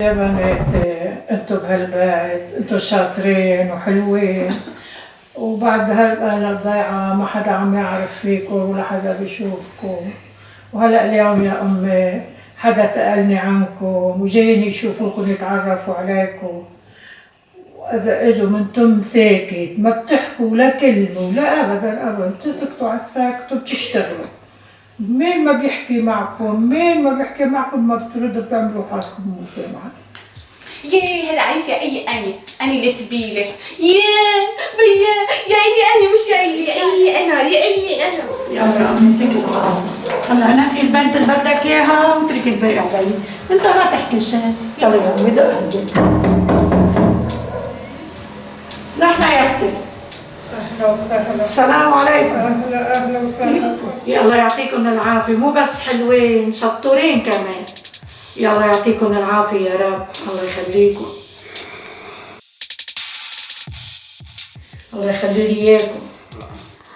يا بنات أنتوا بهالبيت أنتوا شاطرين وحلوين. وبعد الضيعة ما حدا عم يعرف فيكم ولا حدا بيشوفكم. وهلأ اليوم يا أمي حدا سألني عنكم وجايين يشوفوكم يتعرفوا عليكم. وإذا إجوا من تم ساكت ما بتحكوا ولا كلمة ولا أبدا أبدا. بتسكتوا على الساكت وبتشتغلوا. مين ما بيحكي معكم؟ مين ما بيحكي معكم ما بتردوا بتعملوا حالكم مو سامعة ياه هذا عايز يا أي أني أني اللي تبيله ياه بيا يا أي أني مش يا أي أي أنا يا أي أنا يلا يا أمي على الله هلا نحكي البنت اللي بدك إياها واترك الباقي علي أنت ما تحكي شيء. يلا يا أمي دق عندك نحن يا أختي. أهلا وسهلا. السلام عليكم. يلا يعطيكم العافية. مو بس حلوين شطورين كمان. يلا يعطيكم العافية يا رب. الله يخليكم. الله يخلي لي إياكم.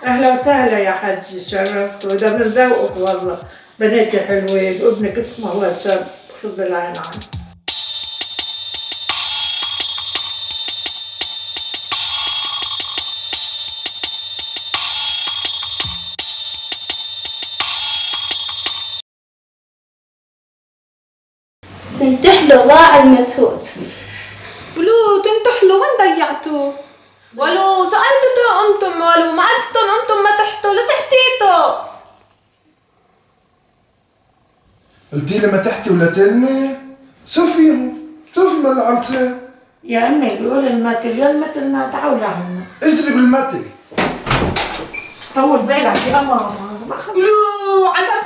أهلا وسهلا يا حجي شرفتوا ده من ذوقك والله. بناتي حلوين وابنك اسمه هو شاب خذ العين عنه. تنتحلوا ضاع المتوت ولو تنتحلوا وين ضيعتوا ولو سألتوا قمتم ولو ما قلتوا قمتم ما تحتوا لسحتيتوا قلتي لي ما تحكي ولا تلمي؟ صفي صفي من العرسان يا أمي بيقول المثل يا المثل تعالوا لعنا اجري بالمتل طول بالك يا ماما. ولو عذاب